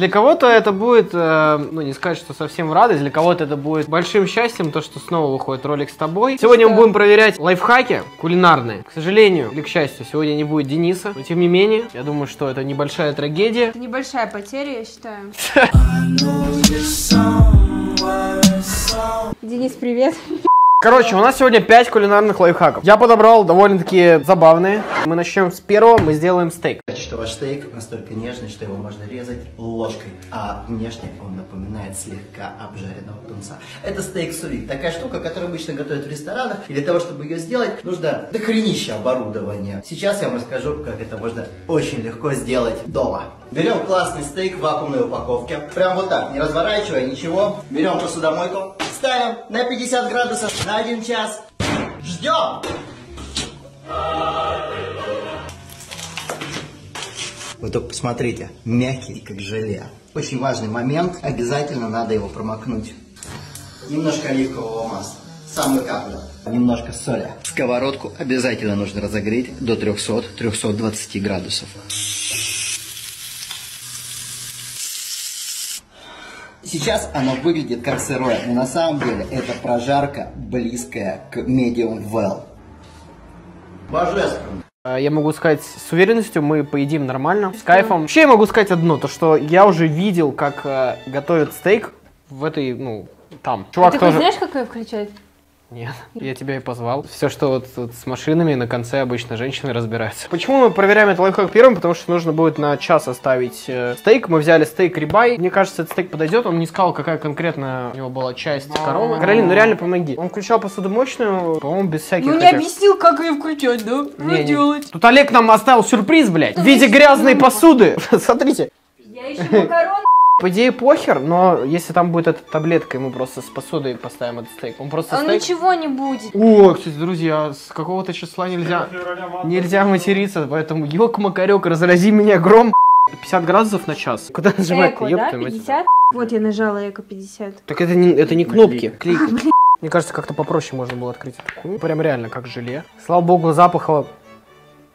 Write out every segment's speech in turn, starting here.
Для кого-то это будет, э, ну не сказать, что совсем радость, для кого-то это будет большим счастьем, то, что снова выходит ролик с тобой. Сегодня мы будем проверять лайфхаки кулинарные. К сожалению или к счастью, сегодня не будет Дениса, но тем не менее, я думаю, что это небольшая трагедия. Это небольшая потеря, я считаю. Денис, привет. Короче, у нас сегодня 5 кулинарных лайфхаков. Я подобрал довольно-таки забавные. Мы начнем с первого, мы сделаем стейк. что ваш стейк настолько нежный, что его можно резать ложкой, а внешне он напоминает слегка обжаренного тунца. Это стейк сувик, такая штука, которую обычно готовят в ресторанах, и для того, чтобы ее сделать, нужно дохренища оборудования. Сейчас я вам расскажу, как это можно очень легко сделать дома. Берем классный стейк в вакуумной упаковке, прям вот так, не разворачивая ничего. Берем посудомойку, ставим на 50 градусов на 1 час, ждем. Вы только посмотрите, мягкий, как желе. Очень важный момент, обязательно надо его промокнуть. Немножко оливкового масла, самую каплю. Немножко соли. Сковородку обязательно нужно разогреть до 300-320 градусов. Сейчас оно выглядит как сырое, но на самом деле это прожарка близкая к medium well. Божественно. Э, Я могу сказать с уверенностью, мы поедим нормально, с кайфом. Вообще я могу сказать одно, то что я уже видел, как э, готовят стейк в этой, ну, там. Чувак Ты хоть тоже... знаешь, как ее включать? Нет, я тебя и позвал. Все, что вот, вот с машинами, на конце обычно женщины разбираются. Почему мы проверяем этот лайфхак первым? Потому что нужно будет на час оставить э, стейк. Мы взяли стейк рибай. Мне кажется, этот стейк подойдет. Он не сказал, какая конкретно у него была часть коровы. Каролин, ну реально помоги. Он включал посудомоечную, по-моему, без всяких Ну не объяснил, как ее включать, да? Не, Ну не. делать. Тут Олег нам оставил сюрприз, блядь, в виде грязной посуды. Смотрите, Я еще макарон. По идее похер, но если там будет эта таблетка, и мы просто с посудой поставим этот стейк. Он просто Он стейк... ничего не будет. О, кстати, друзья, с какого-то числа нельзя, нельзя материться, поэтому ёк макарек, разрази меня гром. 50 градусов на час. Куда нажимать Эко, да? мать? 50? Вот я нажала эко 50. Так это не, это не кнопки. Клик. Мне кажется, как-то попроще можно было открыть эту хуйню. Прям реально, как желе. Слава богу, запаха...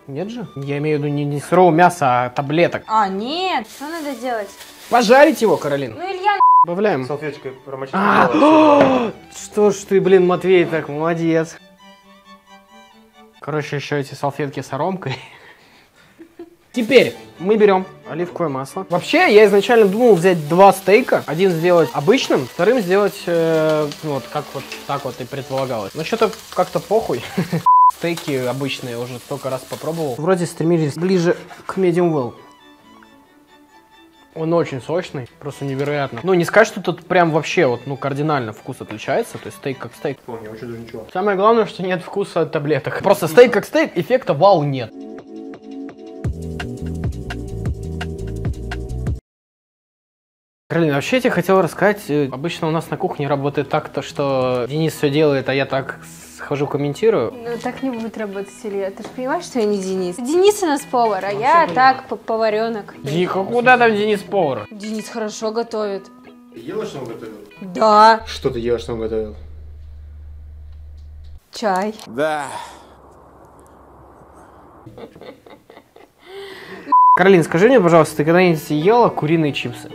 Нет же? Я имею в виду не, не сырого мяса, а таблеток. А, нет, что надо делать? Пожарить его, Каролин. Ну, Илья, Добавляем. Салфеточкой промочить. А, о, что ж ты, блин, Матвей, так молодец. Короче, еще эти салфетки с аромкой. Теперь мы берем оливковое масло. Вообще, я изначально думал взять два стейка. Один сделать обычным, вторым сделать э, ну, вот как вот так вот и предполагалось. Но что-то как-то похуй. Стейки обычные уже столько раз попробовал. Вроде стремились ближе к medium well. Он очень сочный, просто невероятно. Ну, не сказать, что тут прям вообще вот, ну, кардинально вкус отличается, то есть стейк как стейк. О, не очень даже ничего. Самое главное, что нет вкуса от таблеток. Просто стейк как стейк, эффекта вау нет. Каролина, вообще я тебе хотел рассказать, э, обычно у нас на кухне работает так, то что Денис все делает, а я так схожу комментирую. ну так не будет работать, Илья. Ты же понимаешь, что я не Денис? Денис у нас повар, а я так, поваренок. Дико, куда там Денис повар? Денис хорошо готовит. Ты ела, что он готовил? Да. Что ты ела, что он готовил? Чай. Каролин, скажи мне, пожалуйста, ты когда-нибудь ела куриные чипсы?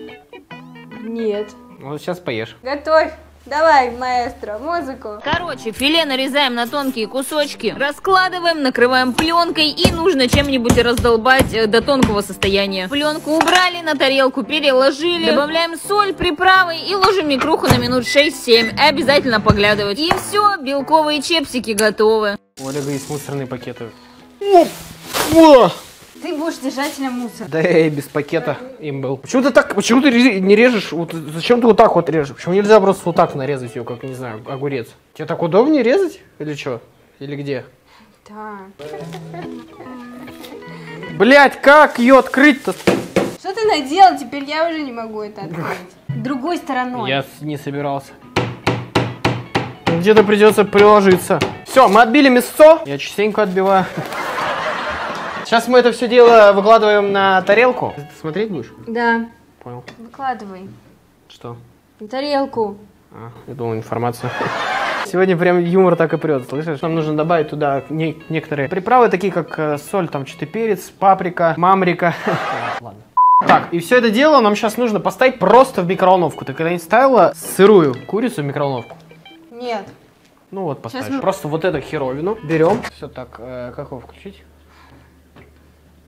Нет. Ну, Вот сейчас поешь. Готовь. Давай, маэстро, музыку. Короче, филе нарезаем на тонкие кусочки, раскладываем, накрываем пленкой и нужно чем-нибудь раздолбать э, до тонкого состояния. Пленку убрали, на тарелку переложили, добавляем соль, приправы и ложим микруху на минут 6-7. Обязательно поглядывать. И все, белковые чепсики готовы. У Олега есть мусорные пакеты. О! Ты будешь держателем мусора. Да я и без пакета им был. Почему ты так, почему ты не режешь, вот, зачем ты вот так вот режешь? Почему нельзя просто вот так нарезать ее, как, не знаю, огурец? Тебе так удобнее резать? Или что? Или где? Да. Блять, как ее открыть-то? Что ты наделал? Теперь я уже не могу это открыть. Другой стороной. Я не собирался. Где-то придется приложиться. Все, мы отбили мясо. Я частенько отбиваю. Сейчас мы это все дело выкладываем на тарелку. Ты смотреть будешь? Да. Понял. Выкладывай. Что? На тарелку. А, я думал информацию. Сегодня прям юмор так и прет, слышишь? Нам нужно добавить туда не- некоторые приправы, такие как э, соль, там что-то перец, паприка, мамрика. Ладно. Так, и все это дело нам сейчас нужно поставить просто в микроволновку. Ты когда-нибудь ставила сырую курицу в микроволновку? Нет. Ну вот, поставишь. мы- Просто вот эту херовину берем. Все так, э, как его включить?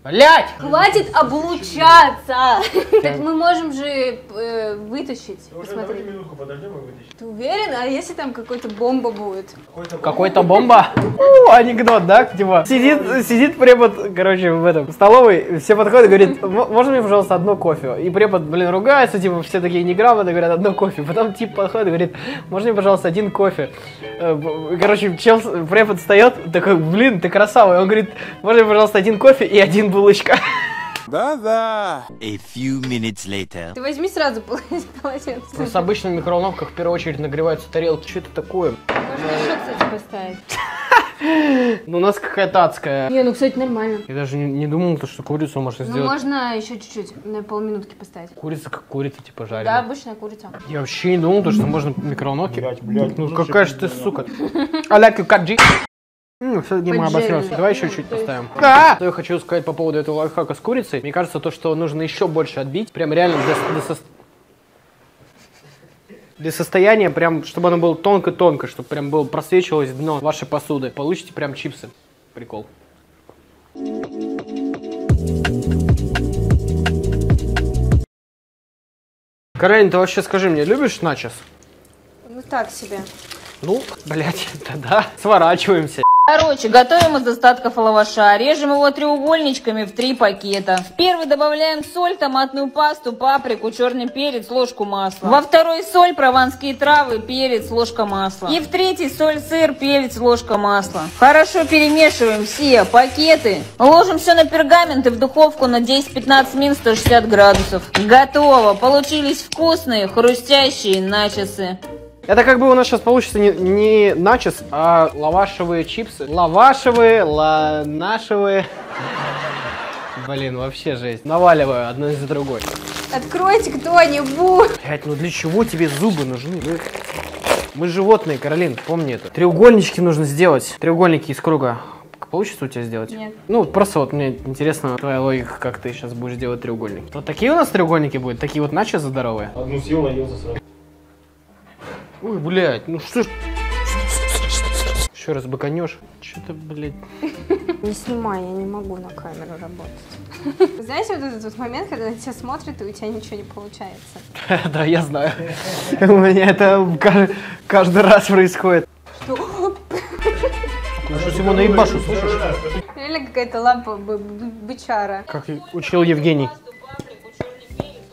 Блять! Хватит облучаться! Так мы можем же э, вытащить. Посмотри. минутку подождем и вытащим. Ты уверен? А если там какой-то бомба будет? Какой-то бомба. У, анекдот, да? Типа, сидит, сидит препод, короче, в этом в столовой, все подходят и говорит, «М- можно мне, пожалуйста, одно кофе? И препод, блин, ругается, типа, все такие неграмотные, говорят, одно кофе. Потом тип подходит и говорит, можно мне, пожалуйста, один кофе? Э, Короче, чел, препод встает, такой, блин, ты красава. И он говорит, можно мне, пожалуйста, один кофе и один булочка. Да-да. A few minutes later. Ты возьми сразу пол- полотенце. Ну, с обычных микроволновках в первую очередь нагреваются тарелки. Что это такое? Можно еще, кстати, поставить. Ну, у нас какая-то адская. Не, ну, кстати, нормально. Я даже не, не думал, то, что курицу можно Ну, сделать. можно еще чуть-чуть, на полминутки поставить. Курица как курица, типа Да, жареная. обычная курица. Я вообще не думал, то, что можно в микроволновке. Блять, блять. Ну какая же ты сука. You, как G. Все-таки мы. Давай еще чуть поставим. А! Что я хочу сказать по поводу этого лайфхака с курицей. Мне кажется, то, что нужно еще больше отбить. Прям реально для, для сос- для состояния, прям, чтобы оно было тонко-тонко, чтобы прям было просвечивалось дно вашей посуды. Получите прям чипсы. Прикол. Каролин, ты вообще скажи мне, любишь начос? Ну, так себе. Ну, блядь, тогда сворачиваемся. Короче, готовим из остатков лаваша. Режем его треугольничками в три пакета. В первый добавляем соль, томатную пасту, паприку, черный перец, ложку масла. Во второй соль, прованские травы, перец, ложка масла. И в третий соль, сыр, перец, ложка масла. Хорошо перемешиваем все пакеты. Ложим все на пергамент и в духовку на 10-15 минут 160 градусов. Готово. Получились вкусные, хрустящие начосы. Это как бы у нас сейчас получится не, не начос, а лавашевые чипсы. Лавашевые, ланашевые. Блин, вообще жесть. Наваливаю одно из другой. Откройте кто-нибудь. Блять, ну для чего тебе зубы нужны? Мы, мы животные, Каролин, помни это. Треугольнички нужно сделать. Треугольники из круга. Получится у тебя сделать? Нет. Ну, просто вот мне интересно твоя логика, как ты сейчас будешь делать треугольник. Вот такие у нас треугольники будут? Такие вот начосы здоровые? Одну съел, наелся сразу. Ой, блядь, ну что ж... Еще раз быканешь. Что-то, блядь... Не снимай, я не могу на камеру работать. Знаете, вот этот вот момент, когда на тебя смотрят, и у тебя ничего не получается. Да, я знаю. У меня это ка- каждый раз происходит. Что? Ну что ему наебашу, слышишь? Реально какая-то лампа бы- бы- бычара. Как учил Евгений.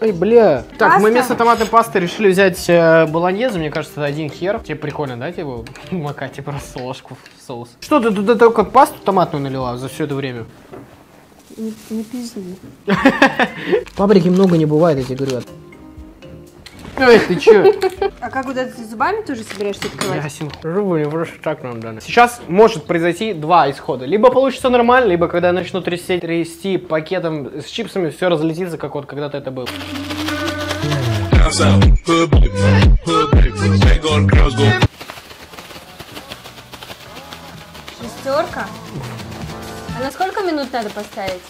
Эй, бля. Так, мы Паста? вместо томатной пасты решили взять э, болоньезе. Мне кажется, это один хер. Тебе прикольно, да, типа, макать типа, просто ложку в соус. Что ты туда только пасту томатную налила за все это время? Не, не пизди. Паприки много не бывает, я тебе говорю. Эй, ты чё? А как вот это ты зубами тоже собираешься открывать? Ясен. Рыбу не просто так нам дано. Сейчас может произойти два исхода. Либо получится нормально, либо когда я начну трясти, трясти пакетом с чипсами, все разлетится, как вот когда-то это было. Шестерка? А на сколько минут надо поставить?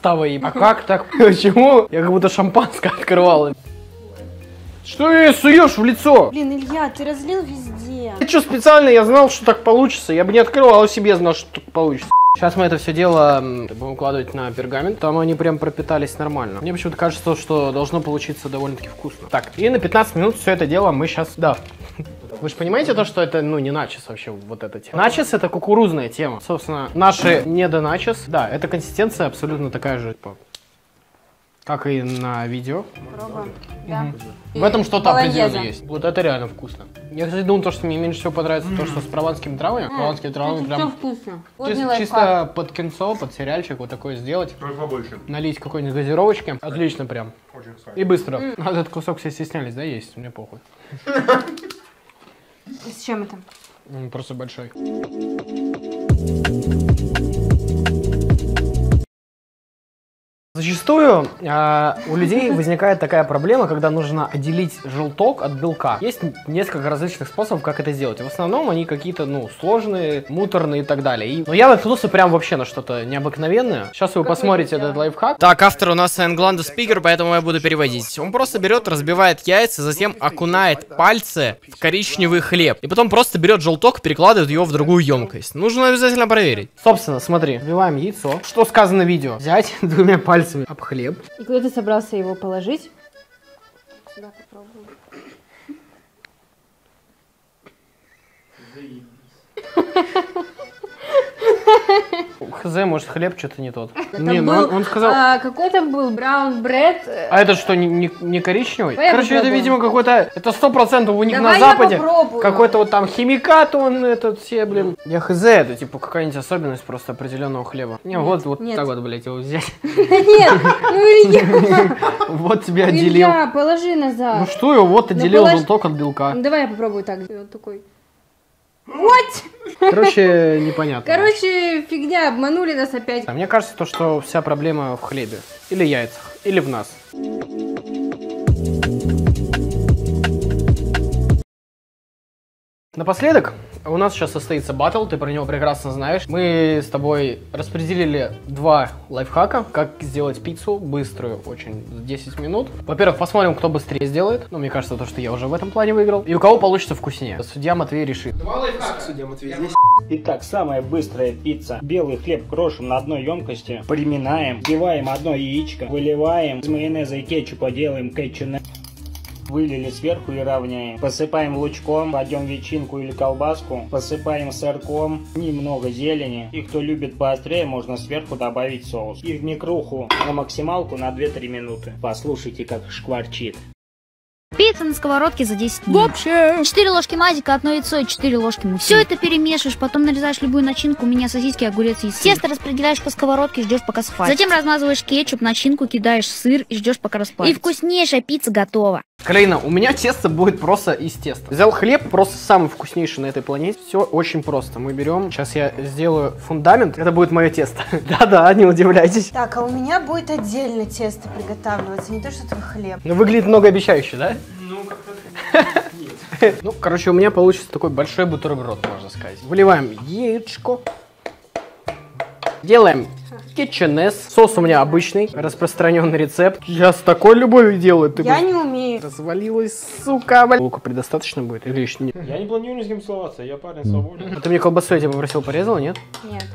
Подстава и... А как так? Почему? Я как будто шампанское открывал. Что ей суешь в лицо? Блин, Илья, ты разлил везде. Ты что, специально я знал, что так получится. Я бы не открывал, а себе знал, что так получится. Сейчас мы это все дело будем укладывать на пергамент. Там они прям пропитались нормально. Мне почему-то кажется, что должно получиться довольно-таки вкусно. Так, и на 15 минут все это дело мы сейчас... Да. Вы же понимаете то, что это, ну, не начес вообще, вот эта тема. Начес это кукурузная тема. Собственно, наши не до начес. Да, эта консистенция абсолютно такая же, типа, как и на видео. Пробуем. Да. В этом что-то определенно есть. Вот это реально вкусно. Я, кстати, думал, то, что мне меньше всего понравится то, что с прованскими травами. Прованские травы Все прям вкусно. чис- Водный лайфхак. чисто под кинцо, под сериальчик вот такое сделать. Только побольше. Налить какой-нибудь газировочки. Отлично прям. Очень кстати. И быстро. А этот кусок все стеснялись, да, есть? Мне похуй. С чем это? Просто большой. Зачастую а, у людей возникает такая проблема, когда нужно отделить желток от белка. Есть несколько различных способов, как это сделать. И в основном они какие-то, ну, сложные, муторные и так далее. И- но я наткнулся прям вообще на что-то необыкновенное. Сейчас вы посмотрите этот лайфхак. Так, автор у нас Энгланда Спикер, поэтому я буду переводить. Он просто берет, разбивает яйца, затем окунает пальцы в коричневый хлеб. И потом просто берет желток, перекладывает его в другую емкость. Нужно обязательно проверить. Собственно, смотри, вбиваем яйцо. Что сказано в видео? Взять двумя пальцами об хлеб. И куда ты собрался его положить? Сюда попробуем. Хз, может, хлеб что-то не тот. Там Не, ну был, он, он сказал... а, какой там был браун бред? А это что, не, не, не коричневый? Давай Короче, это, видимо, какой-то... Это сто процентов у них Давай на Западе. Какой-то вот там химикат он, этот все, блин. Я хз, это типа какая-нибудь особенность просто определенного хлеба. Не, вот, вот нет. так вот, блядь, его взять. Нет, ну Илья, Вот тебе отделил. Илья, положи Ну назад. что его, вот отделил положь- желток от белка. Ну, Давай я попробую так. Он такой. Вот! Короче, непонятно. Короче, фигня, обманули нас опять. А Мне кажется, то, что вся проблема в хлебе. Или яйцах. Или в нас. Напоследок, у нас сейчас состоится батл, ты про него прекрасно знаешь. Мы с тобой распределили два лайфхака, как сделать пиццу быструю, очень, за 10 минут. Во-первых, посмотрим, кто быстрее сделает. Ну, мне кажется, то, что я уже в этом плане выиграл. И у кого получится вкуснее. Судья Матвей решит. Итак, самая быстрая пицца. Белый хлеб крошим на одной емкости, приминаем, вбиваем одно яичко, выливаем, из майонеза и кетчупа делаем кетчуп. Вылили сверху и равняем. Посыпаем лучком, кладем ветчинку или колбаску, посыпаем сырком, немного зелени. И кто любит поострее, можно сверху добавить соус. И в микруху на максималку на 2-3 минуты. Послушайте, как шкварчит. Пицца на сковородке за 10 минут. Вообще. 4 ложки мазика, одно яйцо и 4 ложки муки. Все это перемешиваешь, потом нарезаешь любую начинку, у меня сосиски, огурец и сыр. Тесто распределяешь по сковородке, ждешь пока схватит. Затем размазываешь кетчуп, начинку, кидаешь сыр и ждешь пока расплавится. И вкуснейшая пицца готова. Каролина, у меня тесто будет просто из теста. Взял хлеб, просто самый вкуснейший на этой планете. Все очень просто. Мы берем, сейчас я сделаю фундамент, это будет мое тесто. Да-да, не удивляйтесь. Так, а у меня будет отдельно тесто приготавливаться, не то что твой хлеб. Ну, выглядит многообещающе, да? Ну, короче, у меня получится такой большой бутерброд, можно сказать. Выливаем яичко. Делаем кетченес. Сос у меня обычный, распространенный рецепт. Я с такой любовью делаю. Ты Я бы- не умею. Развалилась, сука, блядь. Лука предостаточно будет или еще нет? Я не планирую ни с кем целоваться, я парень свободен. А ты мне колбасу я тебя попросил, порезала, нет? Нет.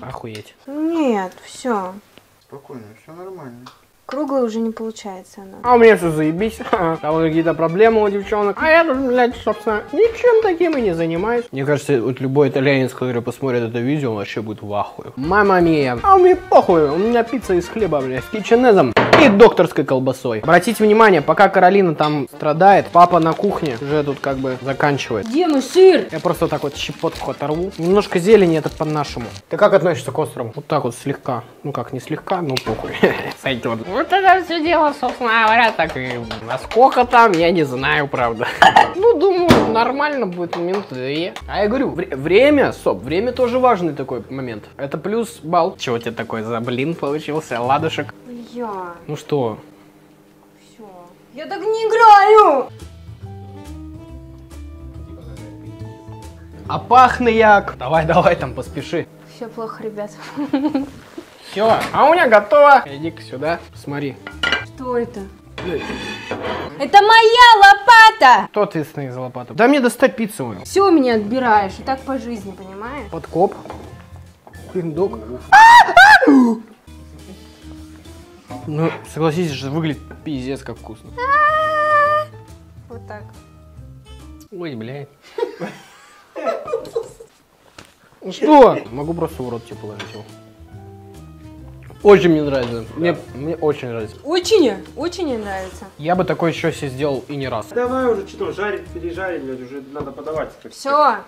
Охуеть. Нет, все. Спокойно, все нормально. Круглая уже не получается она. А у меня все заебись. Там какие-то проблемы у девчонок. А я тут, блядь, собственно, ничем таким и не занимаюсь. Мне кажется, вот любой итальянец, который посмотрит это видео, он вообще будет в ахуе. Мама мия. А мне похуй, у меня пицца из хлеба, блядь, с кетченезом и докторской колбасой. Обратите внимание, пока Каролина там страдает, папа на кухне уже тут как бы заканчивает. Где мой сыр? Я просто так вот щепотку оторву. Немножко зелени это по-нашему. Ты как относишься к острому? Вот так вот слегка. Ну как, не слегка, ну похуй. Сойдет. Вот это все дело, собственно говоря, так и... Насколько там, я не знаю, правда. Ну, думаю, нормально будет минуты две. А я говорю, вре- время, стоп, время тоже важный такой момент. Это плюс балл. Чего тебе такой за блин получился, ладушек? Я. Ну что? Все. Я так не играю. А пахны як? Давай, давай там, поспеши. Все плохо, ребят. Все, а у меня готово. Иди-ка сюда, посмотри. Что это? Это моя лопата! Кто ответственный за лопату? Дай мне достать пиццу мою. Все у меня отбираешь, и так по жизни, понимаешь? Подкоп. Пиндок. Ну, согласитесь, что выглядит пиздец как вкусно. Вот так. Ой, блядь. Ну Что? Могу просто в рот тебе положить его. Очень мне нравится. Мне, мне очень нравится. Очень, очень нравится. Я бы такой еще себе сделал и не раз. Давай уже что, жарить, пережарить, блядь, уже надо подавать. Все.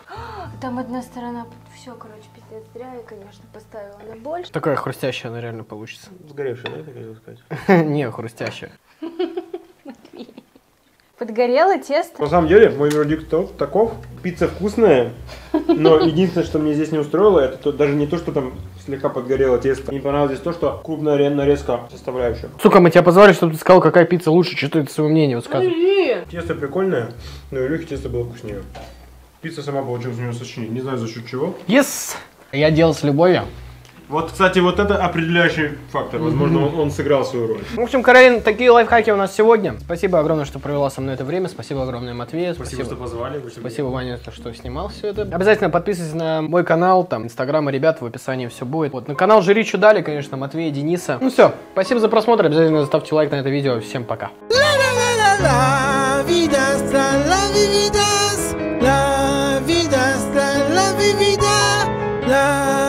Там одна сторона. Все, короче, пиздец. Зря я, конечно, поставила на больше. Такая хрустящая она реально получится. Сгоревший, да, ты хотел сказать? Не, хрустящая. Подгорело тесто. На самом деле, мой вердикт таков. Пицца вкусная, Но единственное, что мне здесь не устроило, это то- даже не то, что там слегка подгорело тесто. Мне понравилось то, что крупная ре- нарезка составляющих. Сука, мы тебя позвали, чтобы ты сказал, какая пицца лучше, что ты свое мнение высказывай. Тесто прикольное, но у Илюхи тесто было вкуснее. Пицца сама получилась у него сочнее. Не знаю за счет чего. Yes! Я делал с любовью. Вот, кстати, вот это определяющий фактор. Возможно, он, он сыграл свою роль. В общем, Каролин, такие лайфхаки у нас сегодня. Спасибо огромное, что провела со мной это время. Спасибо огромное, Матвею. Спасибо, что позвали. Спасибо, Ваня, за что снимал все это. Обязательно подписывайтесь на мой канал, там, инстаграм, ребят, в описании все будет. Вот, на канал Жри Чудали, конечно, Матвея, Дениса. Ну все, спасибо за просмотр, обязательно ставьте лайк на это видео. Всем пока. La vida hasta la vivida. vida. La